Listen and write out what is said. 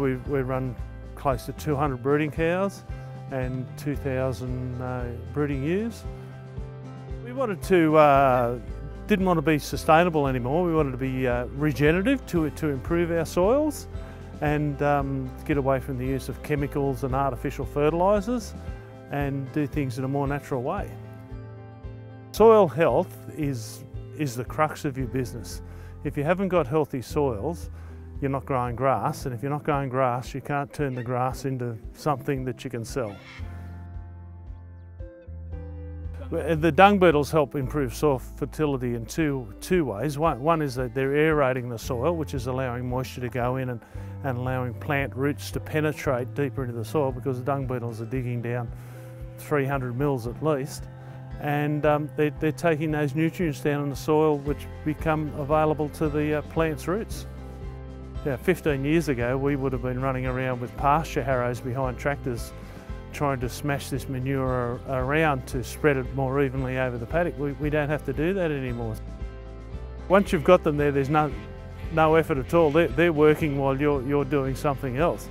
We, we run close to 200 breeding cows and 2,000 uh, breeding ewes. We wanted to, uh, didn't want to be sustainable anymore, we wanted to be uh, regenerative to, to improve our soils and um, get away from the use of chemicals and artificial fertilisers and do things in a more natural way. Soil health is, is the crux of your business. If you haven't got healthy soils, you're not growing grass, and if you're not growing grass, you can't turn the grass into something that you can sell. The dung beetles help improve soil fertility in two, two ways. One, one is that they're aerating the soil, which is allowing moisture to go in and, and allowing plant roots to penetrate deeper into the soil because the dung beetles are digging down 300 mils at least. And um, they're, they're, taking those nutrients down in the soil which become available to the uh, plant's roots. Yeah, 15 years ago we would have been running around with pasture harrows behind tractors trying to smash this manure around to spread it more evenly over the paddock. We, we don't have to do that anymore. Once you've got them there, there's no, no effort at all. They're, they're working while you're, you're doing something else.